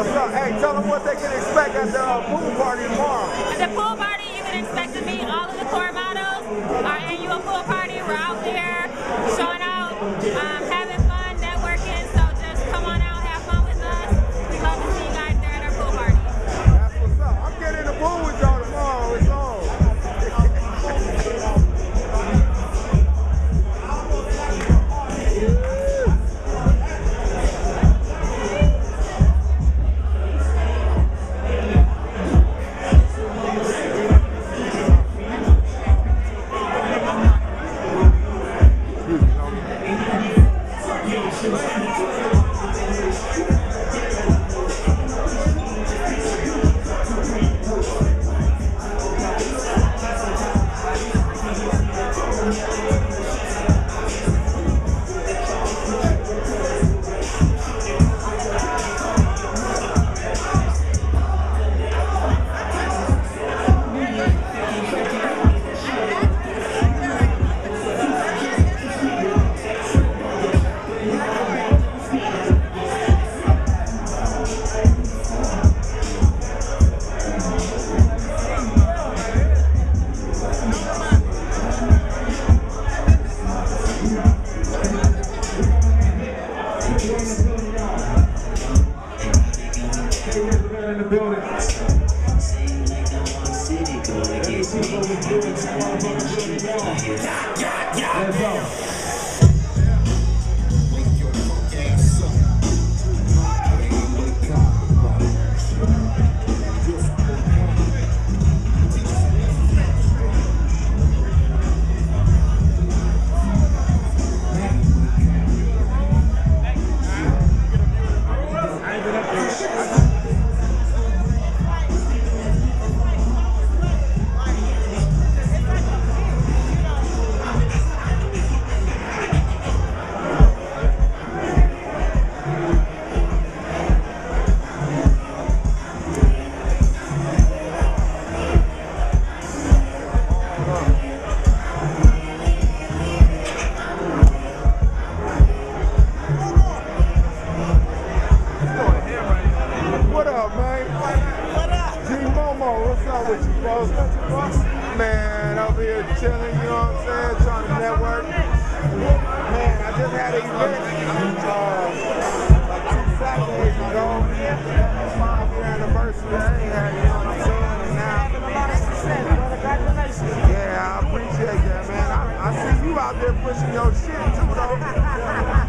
What's up? Hey, tell them what they can expect at the uh, pool party tomorrow. At the pool party, you can expect to meet all of the core models. Our annual pool party, we're out there showing out, um, having in the building. Let's go. With you, folks? Man, over here chilling, you know what I'm saying? Trying to network. Man, I just had an event uh, like two Saturdays ago. Five year anniversary. Yeah, you know what I'm saying? And now, yeah, I appreciate that, man. I, I see you out there pushing your shit too, though.